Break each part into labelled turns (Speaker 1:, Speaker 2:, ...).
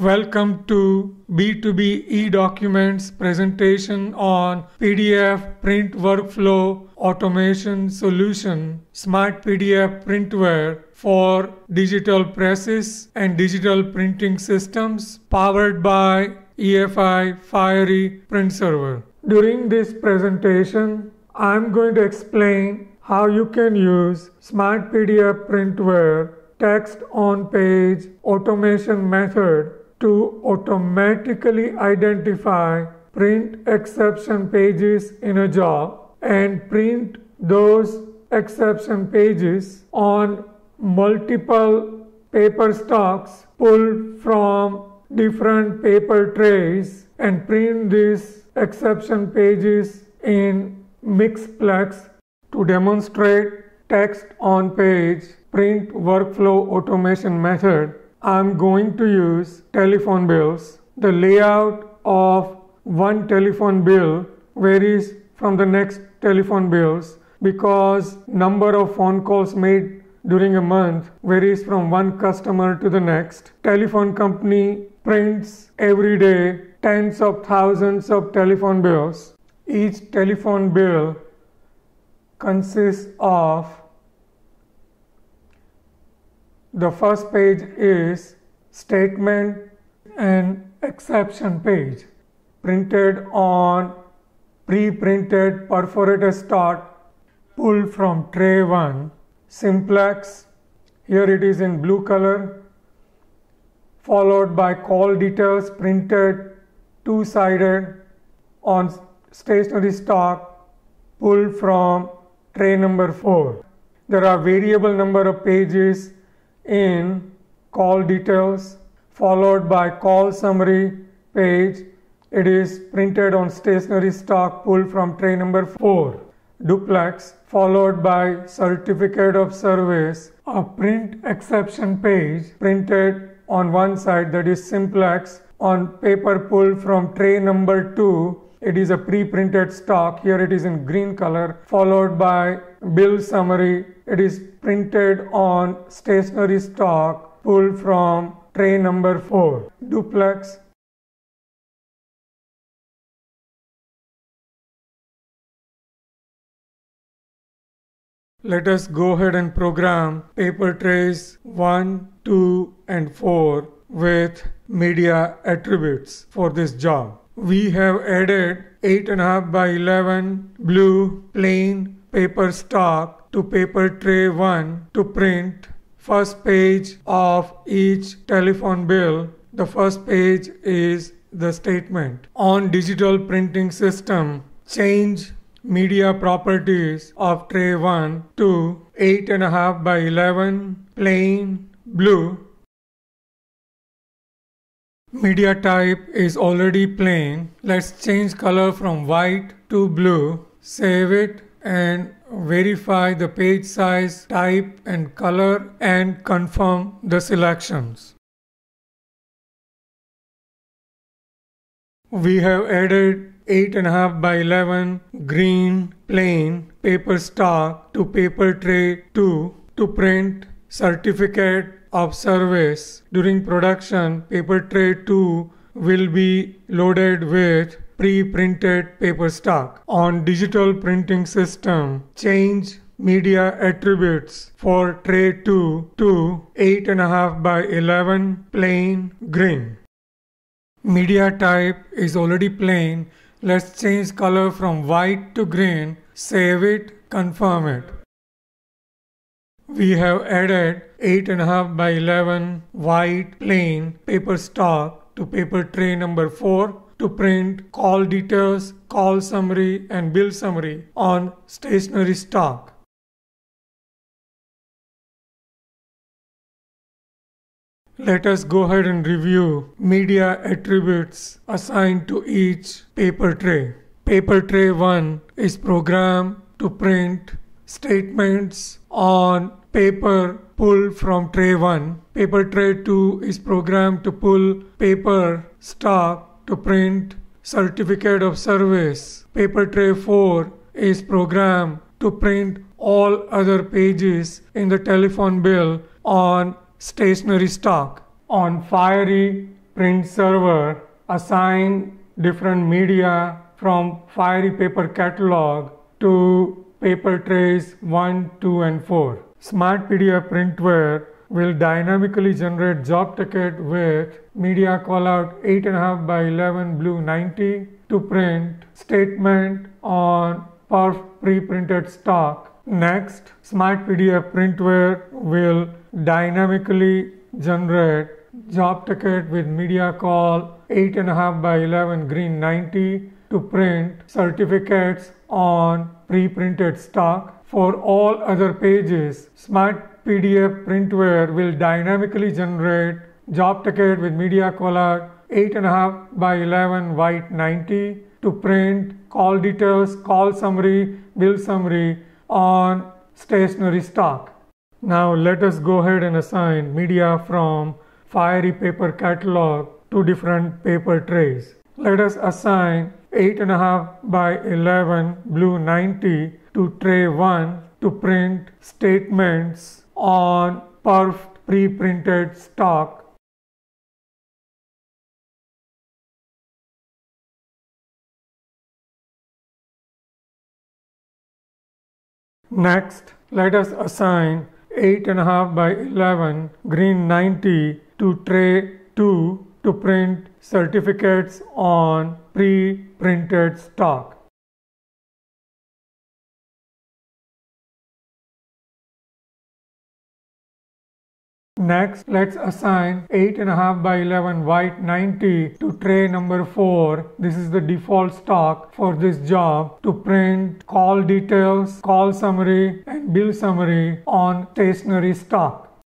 Speaker 1: Welcome to B2B e-documents presentation on PDF print workflow automation solution Smart PDF printware for digital presses and digital printing systems powered by EFI Fiery Print Server. During this presentation, I'm going to explain how you can use Smart PDF printware text on page automation method to automatically identify print exception pages in a job and print those exception pages on multiple paper stocks pulled from different paper trays and print these exception pages in Mixplex to demonstrate text on page print workflow automation method I'm going to use telephone bills. The layout of one telephone bill varies from the next telephone bills because number of phone calls made during a month varies from one customer to the next. Telephone company prints every day tens of thousands of telephone bills. Each telephone bill consists of the first page is statement and exception page printed on pre-printed perforated stock pulled from tray 1 simplex here it is in blue color followed by call details printed two-sided on stationery stock pulled from tray number 4 there are variable number of pages in call details followed by call summary page. It is printed on stationery stock pulled from tray number 4. Duplex followed by certificate of service. A print exception page printed on one side that is simplex on paper pulled from tray number 2 it is a pre-printed stock here it is in green color followed by bill summary. It is printed on stationery stock pulled from tray number 4 duplex. Let us go ahead and program paper trays 1, 2 and 4 with media attributes for this job. We have added 8.5 by 11 blue plain paper stock to paper tray 1 to print first page of each telephone bill. The first page is the statement. On digital printing system, change media properties of tray 1 to 8.5 by 11 plain blue Media type is already plain. Let's change color from white to blue. Save it and verify the page size, type and color and confirm the selections. We have added 8.5 by 11 green plain paper stock to paper tray 2 to print certificate of service during production, paper tray 2 will be loaded with pre-printed paper stock. On digital printing system, change media attributes for tray 2 to 8.5 by 11 plain green. Media type is already plain. Let's change color from white to green. Save it, confirm it we have added 8.5 by 11 white plain paper stock to paper tray number 4 to print call details, call summary and bill summary on stationery stock. Let us go ahead and review media attributes assigned to each paper tray. Paper tray 1 is programmed to print statements on paper pulled from tray 1. Paper tray 2 is programmed to pull paper stock to print certificate of service. Paper tray 4 is programmed to print all other pages in the telephone bill on stationery stock. On Fiery print server assign different media from fiery paper catalog to paper trays 1, 2 and 4. Smart PDF printware will dynamically generate job ticket with media callout 8.5 by 11 blue 90 to print statement on perf pre-printed stock. Next, Smart PDF printware will dynamically generate job ticket with media call 8.5 by 11 green 90 to print certificates on pre-printed stock. For all other pages, Smart PDF printware will dynamically generate job ticket with media callout 8.5 by 11 white 90 to print call details, call summary, bill summary on stationery stock. Now let us go ahead and assign media from fiery paper catalog to different paper trays. Let us assign 8.5 by 11 blue 90 to tray 1 to print statements on perf pre-printed stock Next, let us assign 8.5 by 11 green 90 to tray 2 to print certificates on pre-printed stock. Next, let's assign 8.5 by 11 white 90 to tray number 4. This is the default stock for this job to print call details, call summary and bill summary on stationery stock.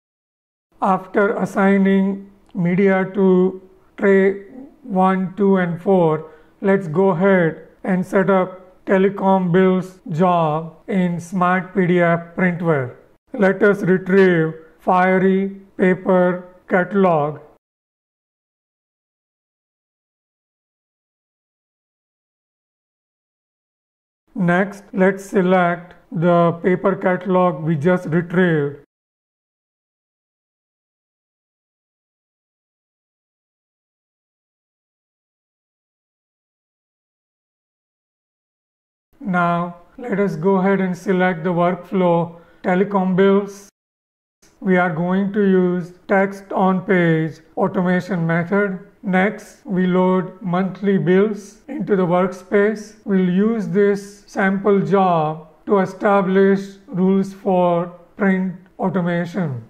Speaker 1: After assigning media to tray 1, 2 and 4, let's go ahead and set up telecom bills job in Smart PDF printware. Let us retrieve fiery paper catalog Next, let's select the paper catalog we just retrieved. Now, let us go ahead and select the workflow telecom bills we are going to use text on page automation method. Next, we load monthly bills into the workspace. We'll use this sample job to establish rules for print automation.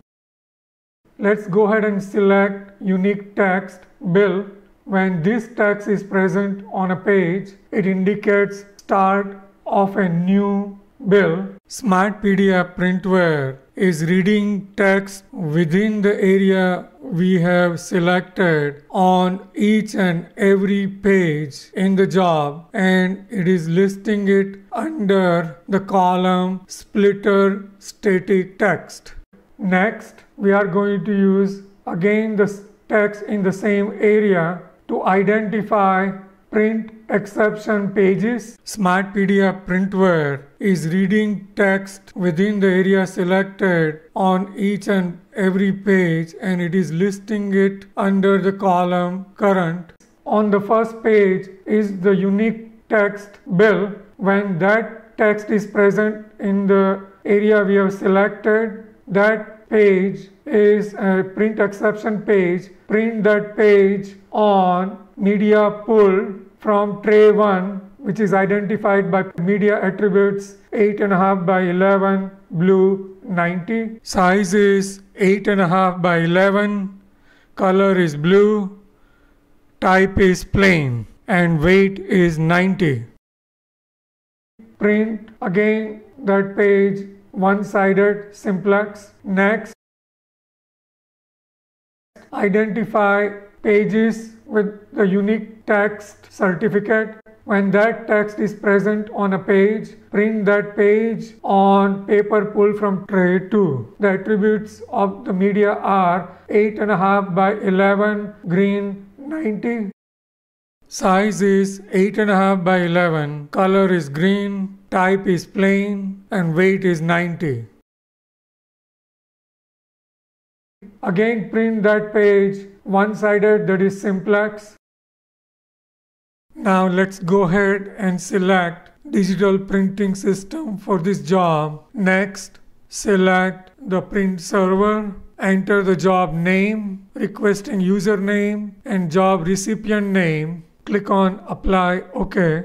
Speaker 1: Let's go ahead and select unique text bill. When this text is present on a page, it indicates start of a new bill. Smart PDF printware is reading text within the area we have selected on each and every page in the job and it is listing it under the column splitter static text. Next, we are going to use again the text in the same area to identify print exception pages. Smart PDF printware is reading text within the area selected on each and every page and it is listing it under the column current. On the first page is the unique text bill. When that text is present in the area we have selected, that page is a print exception page. Print that page on media pull from tray 1 which is identified by media attributes 8.5 by 11 blue 90 size is 8.5 by 11 color is blue type is plain and weight is 90 print again that page one sided simplex. Next identify pages with the unique text certificate. When that text is present on a page, print that page on paper pull from tray 2. The attributes of the media are 8.5 by 11 green 90. Size is 8.5 by 11, color is green, type is plain and weight is 90. Again print that page one-sided that is simplex. Now let's go ahead and select digital printing system for this job. Next, select the print server, enter the job name, requesting username and job recipient name. Click on apply OK.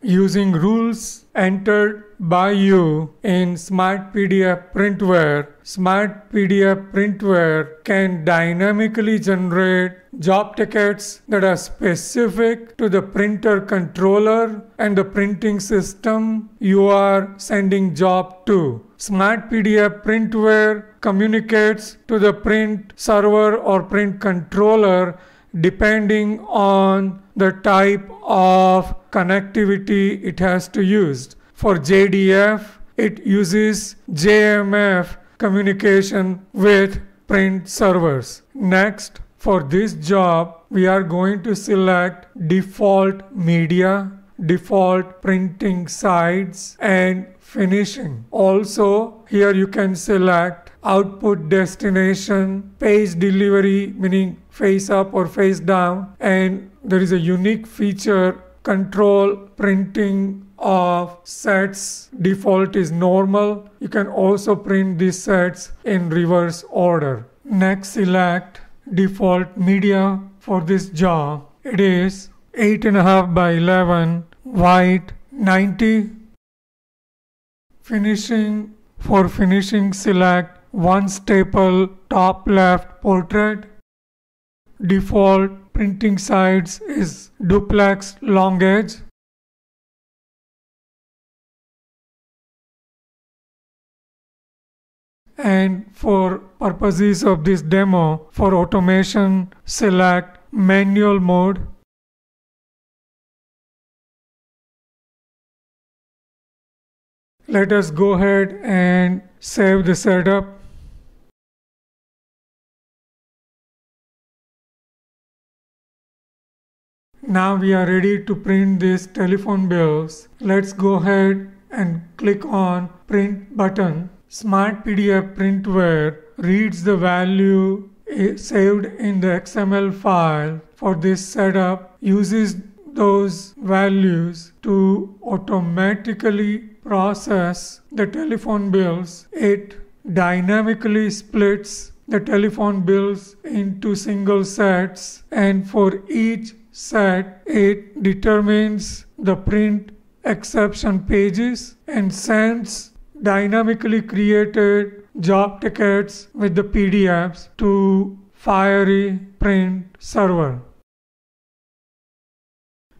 Speaker 1: Using rules entered by you in Smart PDF Printware, Smart PDF Printware can dynamically generate job tickets that are specific to the printer controller and the printing system you are sending job to. Smart PDF Printware communicates to the print server or print controller depending on the type of connectivity it has to use. For JDF, it uses JMF communication with print servers. Next, for this job, we are going to select default media, default printing sides and finishing. Also, here you can select output destination, page delivery, meaning face up or face down, and there is a unique feature control printing of sets default is normal. You can also print these sets in reverse order. Next select default media for this job. It is 8.5 by 11 white 90. Finishing for finishing select one staple top left portrait. Default printing sides is duplex long edge. And for purposes of this demo for automation select manual mode. Let us go ahead and save the setup. Now we are ready to print these telephone bills. Let's go ahead and click on print button Smart PDF Printware reads the value saved in the XML file for this setup, uses those values to automatically process the telephone bills. It dynamically splits the telephone bills into single sets and for each set it determines the print exception pages and sends dynamically created job tickets with the PDFs to Fiery Print server.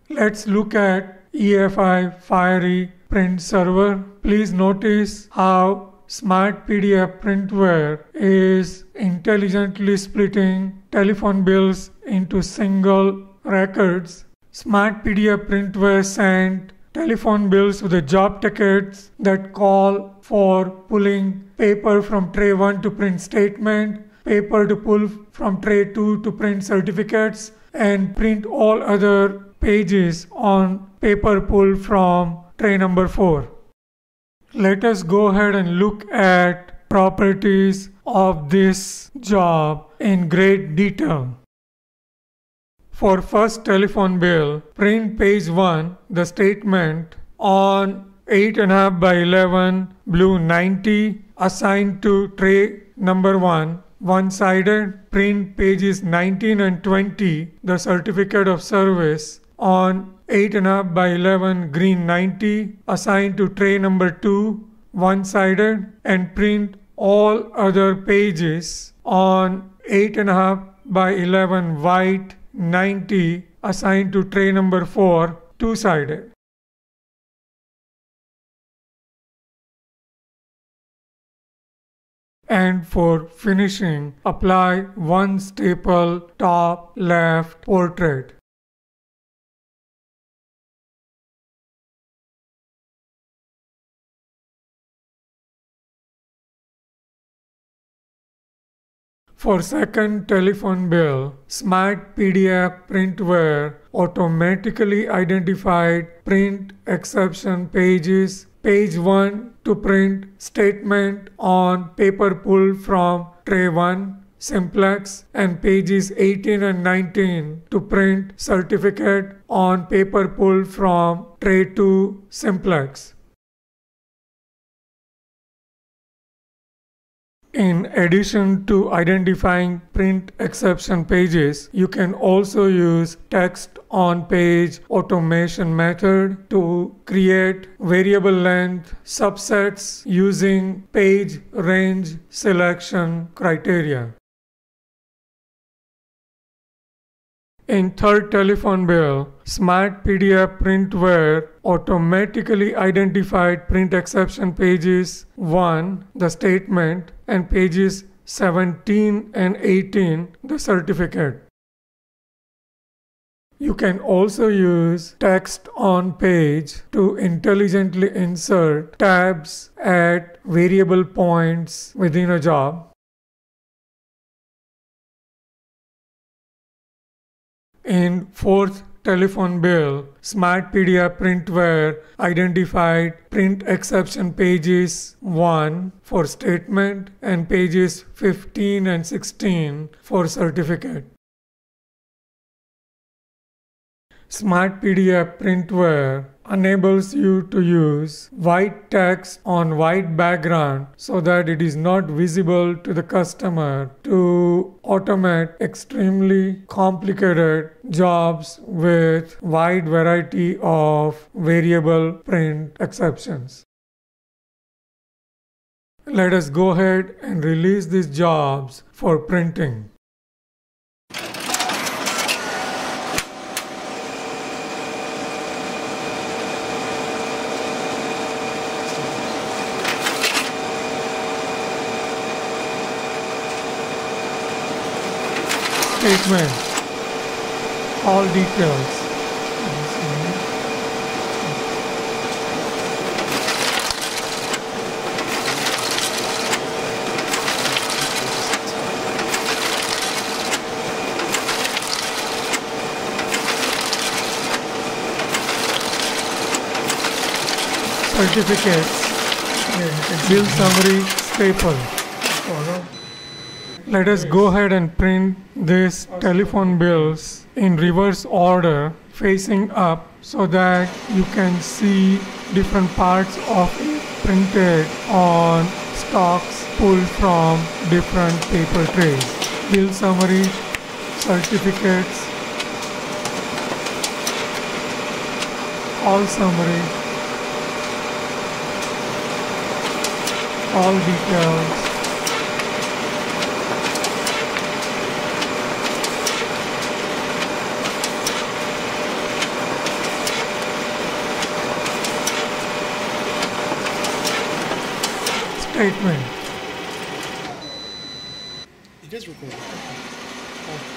Speaker 1: Let's look at EFI Fiery Print server. Please notice how Smart PDF Printware is intelligently splitting telephone bills into single records. Smart PDF Printware sent telephone bills with the job tickets that call for pulling paper from tray 1 to print statement, paper to pull from tray 2 to print certificates, and print all other pages on paper pull from tray number 4. Let us go ahead and look at properties of this job in great detail. For first telephone bill, print page 1, the statement on 8.5 by 11 blue 90 assigned to tray number 1 one. Sided print pages 19 and 20 the certificate of service on 8.5 by 11 green 90 assigned to tray number 2 one sided and print all other pages on 8.5 by 11 white 90 assigned to tray number 4 two-sided. And for finishing, apply one staple top left portrait. For second telephone bill, Smart PDF Printware automatically identified print exception pages, page 1 to print statement on paper pull from tray 1, simplex and pages 18 and 19 to print certificate on paper pulled from tray 2, simplex. In addition to identifying print exception pages, you can also use text on page automation method to create variable length subsets using page range selection criteria. In third telephone bill, Smart PDF printware automatically identified print exception pages 1, the statement, and pages 17 and 18, the certificate. You can also use text on page to intelligently insert tabs at variable points within a job. In fourth telephone bill, Smart PDF printware identified print exception pages 1 for statement and pages 15 and 16 for certificate. Smart PDF printware enables you to use white text on white background so that it is not visible to the customer to automate extremely complicated jobs with wide variety of variable print exceptions. Let us go ahead and release these jobs for printing. Statement. All details. Certificates. Bill summary staple let us go ahead and print these telephone bills in reverse order facing up so that you can see different parts of it printed on stocks pulled from different paper trays. Bill summary, certificates, all summary, all details, statement.
Speaker 2: It is recorded. Oh.